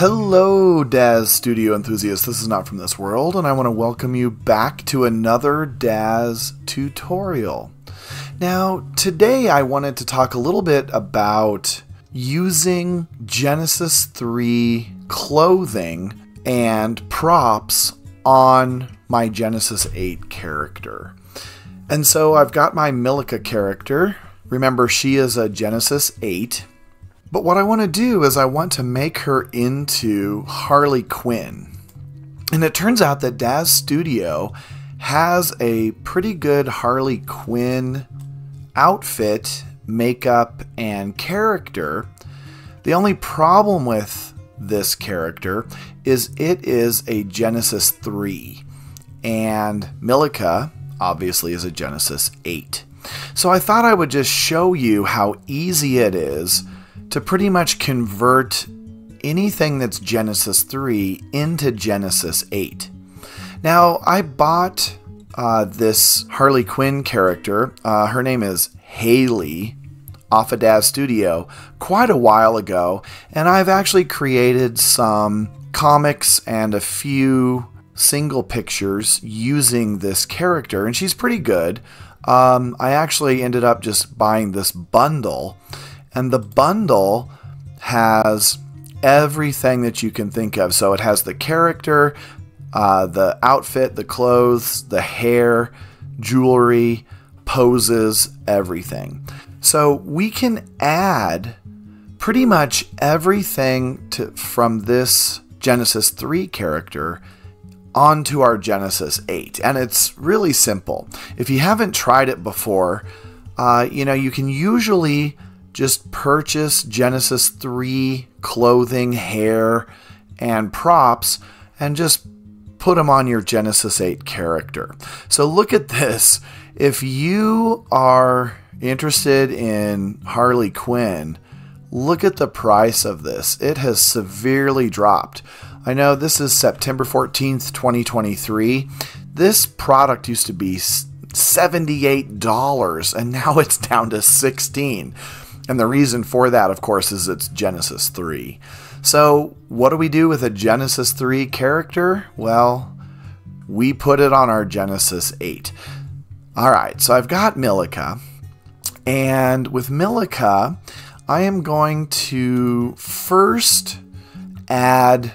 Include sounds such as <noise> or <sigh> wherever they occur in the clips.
Hello, Daz Studio enthusiasts. This is not from this world, and I want to welcome you back to another Daz tutorial. Now, today I wanted to talk a little bit about using Genesis 3 clothing and props on my Genesis 8 character. And so I've got my Milica character. Remember, she is a Genesis 8. But what I want to do is I want to make her into Harley Quinn. And it turns out that Daz Studio has a pretty good Harley Quinn outfit, makeup, and character. The only problem with this character is it is a Genesis 3, and Milica obviously is a Genesis 8. So I thought I would just show you how easy it is to pretty much convert anything that's Genesis 3 into Genesis 8. Now, I bought uh, this Harley Quinn character. Uh, her name is Haley off of Daz Studio quite a while ago, and I've actually created some comics and a few single pictures using this character, and she's pretty good. Um, I actually ended up just buying this bundle and the bundle has everything that you can think of. So it has the character, uh, the outfit, the clothes, the hair, jewelry, poses, everything. So we can add pretty much everything to, from this Genesis 3 character onto our Genesis 8. And it's really simple. If you haven't tried it before, uh, you know, you can usually just purchase Genesis 3 clothing, hair, and props and just put them on your Genesis 8 character. So look at this. If you are interested in Harley Quinn, look at the price of this. It has severely dropped. I know this is September 14th, 2023. This product used to be $78 and now <laughs> it's down to 16. And the reason for that, of course, is it's Genesis 3. So, what do we do with a Genesis 3 character? Well, we put it on our Genesis 8. All right, so I've got Milica. And with Milica, I am going to first add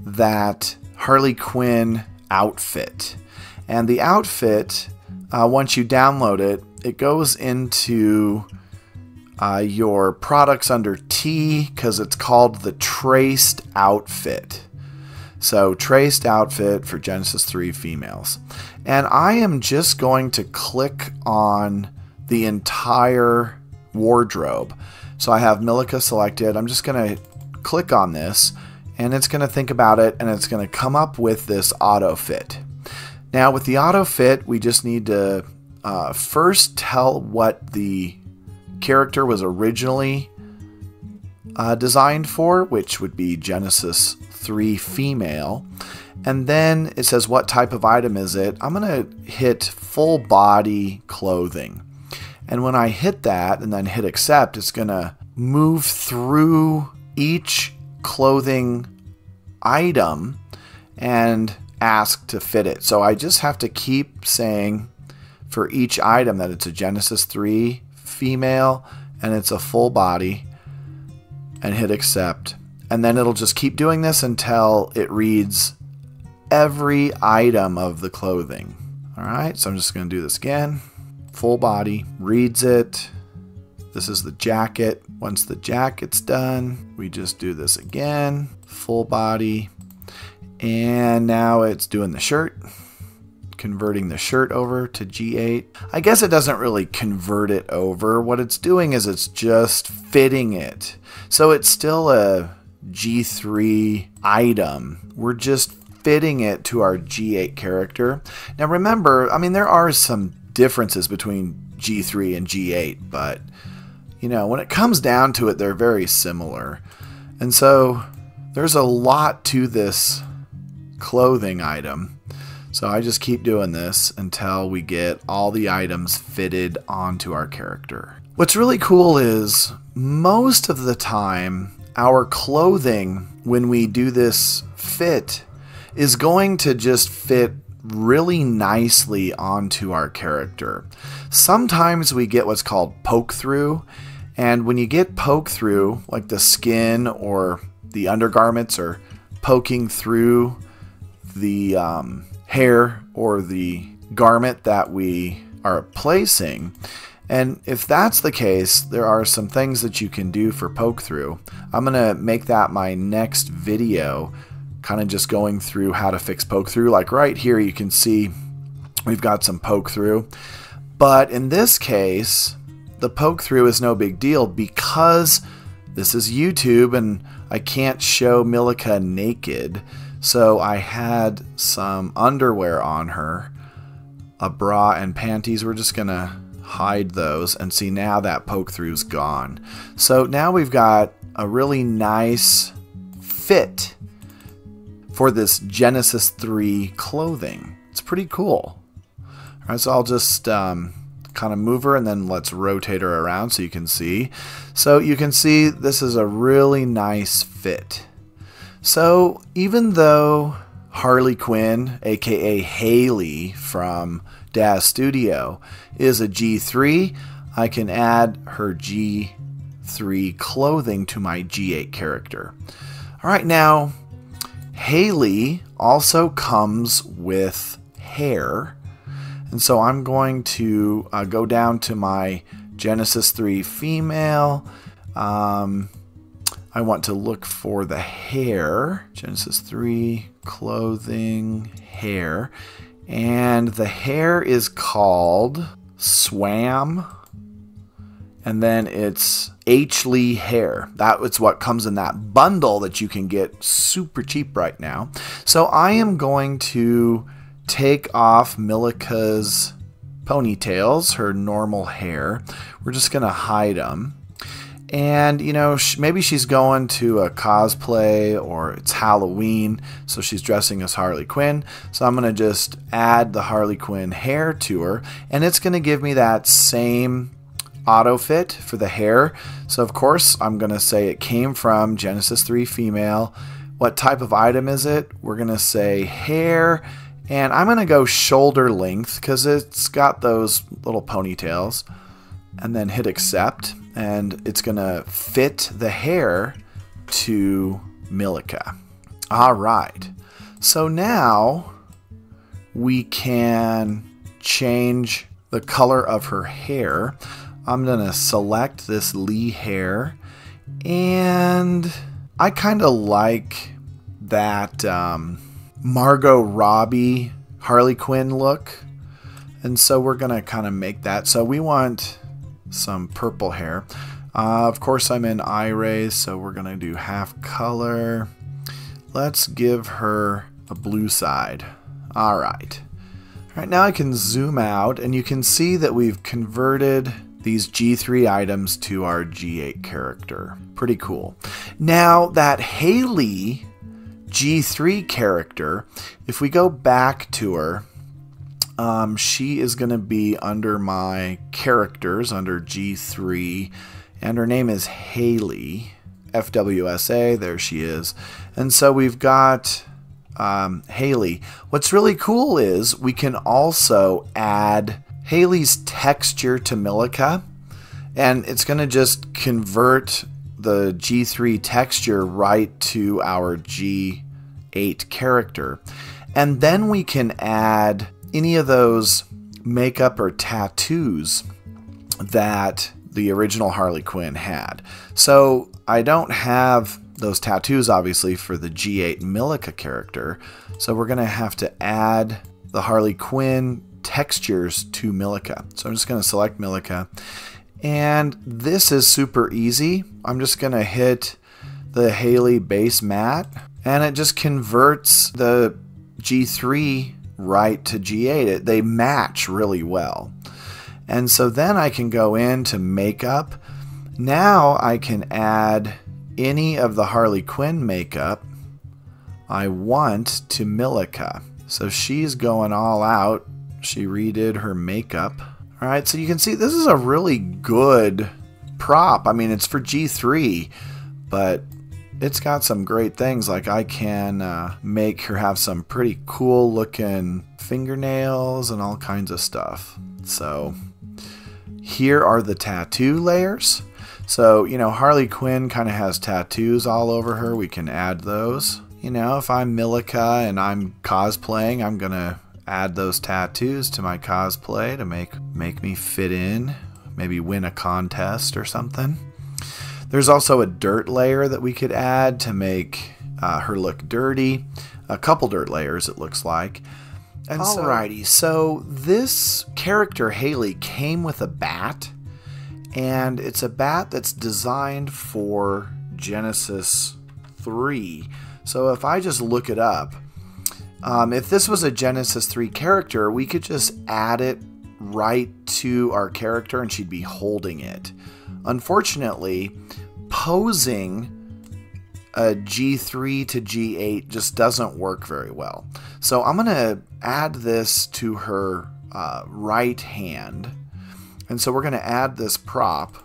that Harley Quinn outfit. And the outfit, uh, once you download it, it goes into uh, your products under T because it's called the traced outfit. So, traced outfit for Genesis 3 females. And I am just going to click on the entire wardrobe. So, I have Milica selected. I'm just going to click on this and it's going to think about it and it's going to come up with this auto fit. Now, with the auto fit, we just need to uh, first tell what the character was originally uh, designed for, which would be Genesis 3 female. And then it says, What type of item is it? I'm going to hit full body clothing. And when I hit that and then hit accept, it's going to move through each clothing item and ask to fit it. So I just have to keep saying for each item that it's a Genesis 3 female and it's a full body and hit accept. And then it'll just keep doing this until it reads every item of the clothing. All right, so I'm just going to do this again. Full body, reads it. This is the jacket. Once the jacket's done, we just do this again. Full body. And now it's doing the shirt converting the shirt over to G8. I guess it doesn't really convert it over. What it's doing is it's just fitting it. So it's still a G3 item. We're just fitting it to our G8 character. Now remember, I mean, there are some differences between G3 and G8, but you know, when it comes down to it, they're very similar. And so there's a lot to this clothing item. So I just keep doing this until we get all the items fitted onto our character. What's really cool is most of the time our clothing, when we do this fit, is going to just fit really nicely onto our character. Sometimes we get what's called poke through, and when you get poke through, like the skin or the undergarments are poking through the um, hair or the garment that we are placing. And if that's the case, there are some things that you can do for poke through. I'm going to make that my next video, kind of just going through how to fix poke through. Like right here, you can see we've got some poke through. But in this case, the poke through is no big deal because this is YouTube and I can't show Milika naked. So I had some underwear on her, a bra and panties. We're just going to hide those and see now that poke through's gone. So now we've got a really nice fit for this Genesis 3 clothing. It's pretty cool. All right, so I'll just um, kind of move her and then let's rotate her around so you can see. So you can see this is a really nice fit. So even though Harley Quinn, aka Haley from Daz Studio, is a G3, I can add her G3 clothing to my G8 character. All right, now Haley also comes with hair and so I'm going to uh, go down to my Genesis 3 female. Um, I want to look for the hair. Genesis 3 clothing hair. And the hair is called Swam. And then it's H. Lee hair. That is what comes in that bundle that you can get super cheap right now. So I am going to take off Milika's ponytails, her normal hair. We're just going to hide them. And, you know, maybe she's going to a cosplay or it's Halloween, so she's dressing as Harley Quinn. So I'm going to just add the Harley Quinn hair to her, and it's going to give me that same auto fit for the hair. So, of course, I'm going to say it came from Genesis 3 female. What type of item is it? We're going to say hair and I'm going to go shoulder length because it's got those little ponytails. And then hit accept. And it's going to fit the hair to Milika. All right. So now we can change the color of her hair. I'm going to select this Lee hair. And I kind of like that. Um, Margot Robbie Harley Quinn look. And so we're going to kind of make that. So we want some purple hair. Uh, of course, I'm in iRays, so we're going to do half color. Let's give her a blue side. All right. All right, now I can zoom out, and you can see that we've converted these G3 items to our G8 character. Pretty cool. Now, that Haley G3 character, if we go back to her, um, she is going to be under my characters under G3, and her name is Haley. FWSA, there she is. And so we've got um, Haley. What's really cool is we can also add Haley's texture to Milika, and it's going to just convert the G3 texture right to our G8 character. And then we can add any of those makeup or tattoos that the original Harley Quinn had. So I don't have those tattoos obviously for the G8 Milica character. So we're going to have to add the Harley Quinn textures to Milica. So I'm just going to select Milica. and this is super easy. I'm just going to hit the Haley base mat and it just converts the G3 right to G8. It, they match really well. And so then I can go into makeup. Now I can add any of the Harley Quinn makeup I want to Milika. So she's going all out. She redid her makeup. All right, so you can see this is a really good prop. I mean, it's for G3, but it's got some great things. Like I can uh, make her have some pretty cool looking fingernails and all kinds of stuff. So here are the tattoo layers. So, you know, Harley Quinn kind of has tattoos all over her. We can add those. You know, if I'm Millica and I'm cosplaying, I'm going to add those tattoos to my cosplay to make make me fit in, maybe win a contest or something. There's also a dirt layer that we could add to make uh, her look dirty. A couple dirt layers, it looks like. And Alrighty, so, so this character Haley came with a bat, and it's a bat that's designed for Genesis 3. So if I just look it up, um, if this was a Genesis 3 character, we could just add it right to our character and she'd be holding it. Unfortunately, posing a G3 to G8 just doesn't work very well. So I'm going to add this to her uh, right hand. And so we're going to add this prop,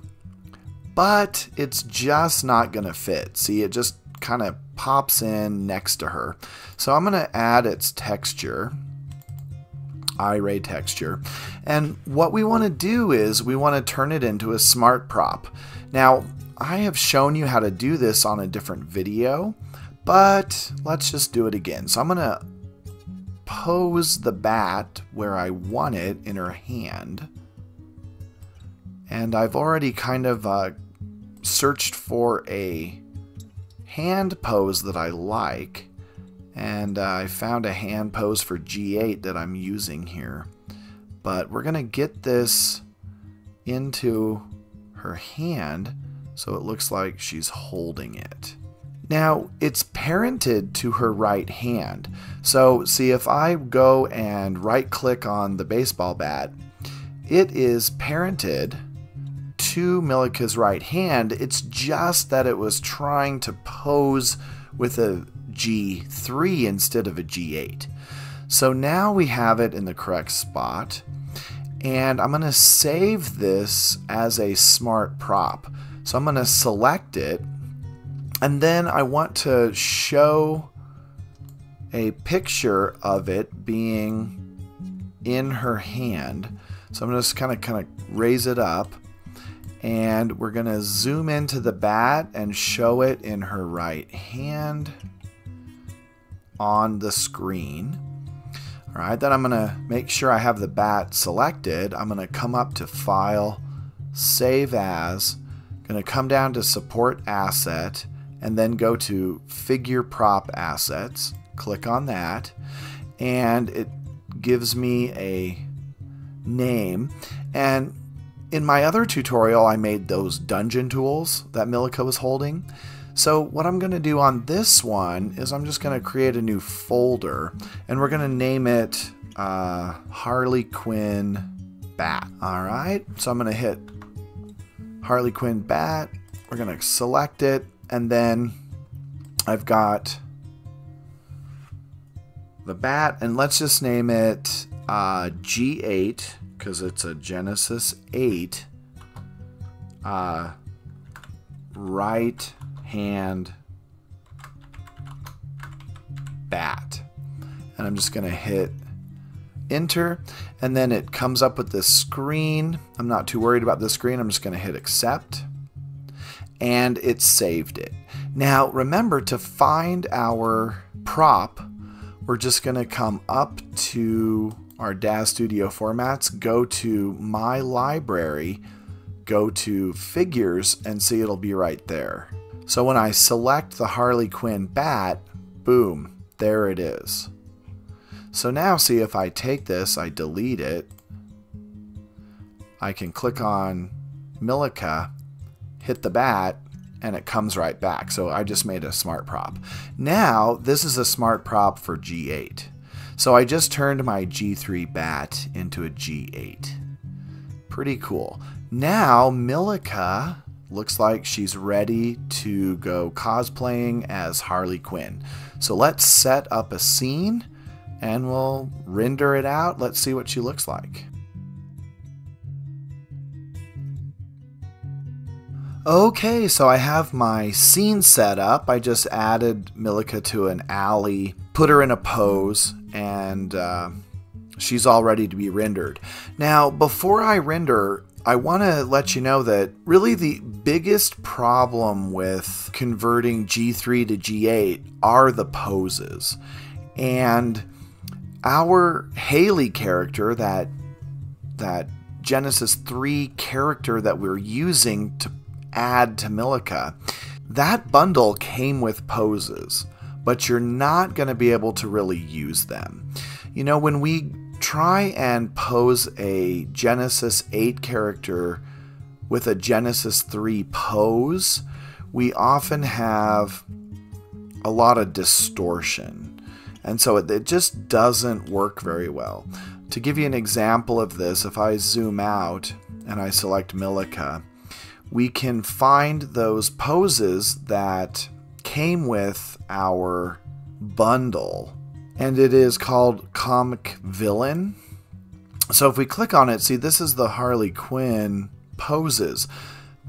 but it's just not going to fit. See, it just kind of pops in next to her. So I'm going to add its texture, eye texture. And what we want to do is we want to turn it into a smart prop. Now, I have shown you how to do this on a different video, but let's just do it again. So I'm going to pose the bat where I want it in her hand. And I've already kind of uh, searched for a hand pose that I like. And uh, I found a hand pose for G8 that I'm using here. But we're going to get this into her hand so it looks like she's holding it. Now, it's parented to her right hand. So, see, if I go and right click on the baseball bat, it is parented to Millica's right hand. It's just that it was trying to pose with a G3 instead of a G8. So now we have it in the correct spot. And I'm going to save this as a smart prop. So I'm going to select it. And then I want to show a picture of it being in her hand. So I'm just kind of kind of raise it up and we're going to zoom into the bat and show it in her right hand on the screen. All right, then I'm going to make sure I have the bat selected. I'm going to come up to File, Save As, going to come down to Support Asset, and then go to Figure Prop Assets. Click on that, and it gives me a name. And in my other tutorial, I made those dungeon tools that Milica was holding. So what I'm going to do on this one is I'm just going to create a new folder and we're going to name it uh, Harley Quinn Bat. All right, so I'm going to hit Harley Quinn Bat. We're going to select it and then I've got the bat and let's just name it uh, G8 because it's a Genesis 8 uh, right hand bat. And I'm just going to hit enter and then it comes up with this screen. I'm not too worried about the screen. I'm just going to hit accept and it saved it. Now remember to find our prop, we're just going to come up to our DAZ Studio formats, go to My Library, go to Figures, and see it'll be right there. So when I select the Harley Quinn bat, boom, there it is. So now see if I take this, I delete it, I can click on Milica, hit the bat, and it comes right back. So I just made a smart prop. Now, this is a smart prop for G8. So I just turned my G3 bat into a G8. Pretty cool. Now Milica looks like she's ready to go cosplaying as Harley Quinn. So let's set up a scene and we'll render it out. Let's see what she looks like. Okay, so I have my scene set up. I just added Milika to an alley, put her in a pose, and uh, she's all ready to be rendered. Now, before I render, I want to let you know that really the biggest problem with converting G3 to G8 are the poses. And our Haley character, that that Genesis 3 character that we're using to add to Milica, that bundle came with poses, but you're not going to be able to really use them. You know, when we try and pose a Genesis 8 character with a Genesis 3 pose, we often have a lot of distortion. And so it, it, just doesn't work very well. To give you an example of this, if I zoom out and I select Milica, we can find those poses that came with our bundle. And it is called Comic Villain. So if we click on it, see, this is the Harley Quinn poses.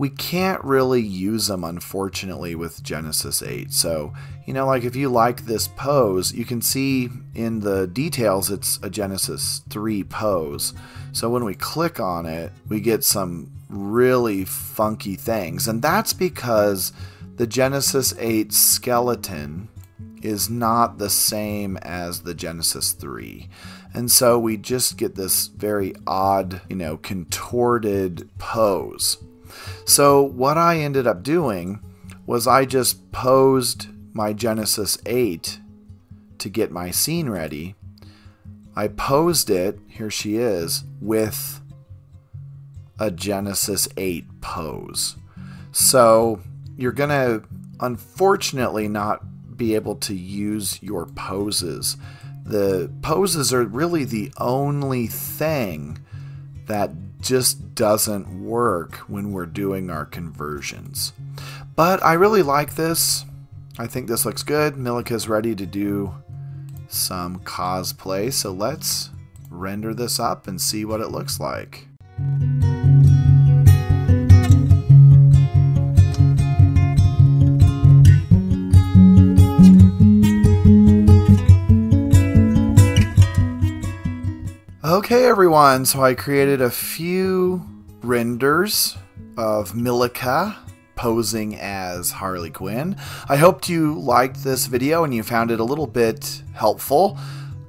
We can't really use them, unfortunately, with Genesis 8. So, you know, like if you like this pose, you can see in the details it's a Genesis 3 pose. So when we click on it, we get some really funky things. And that's because the Genesis 8 skeleton is not the same as the Genesis 3. And so we just get this very odd, you know, contorted pose. So what I ended up doing was I just posed my Genesis 8 to get my scene ready. I posed it, here she is, with a Genesis 8 pose. So you're going to unfortunately not be able to use your poses. The poses are really the only thing that just doesn't work when we're doing our conversions. But I really like this. I think this looks good. Milika's ready to do some cosplay, so let's render this up and see what it looks like. Okay, everyone, so I created a few renders of Milika posing as Harley Quinn. I hoped you liked this video and you found it a little bit helpful.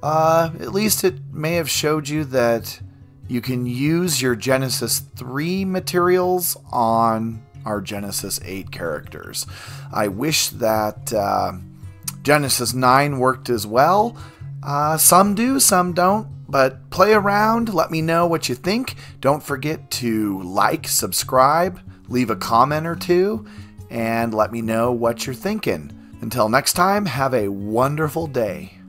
Uh, at least it may have showed you that you can use your Genesis 3 materials on our Genesis 8 characters. I wish that uh, Genesis 9 worked as well. Uh, some do, some don't. But play around, let me know what you think. Don't forget to like, subscribe, leave a comment or two, and let me know what you're thinking. Until next time, have a wonderful day.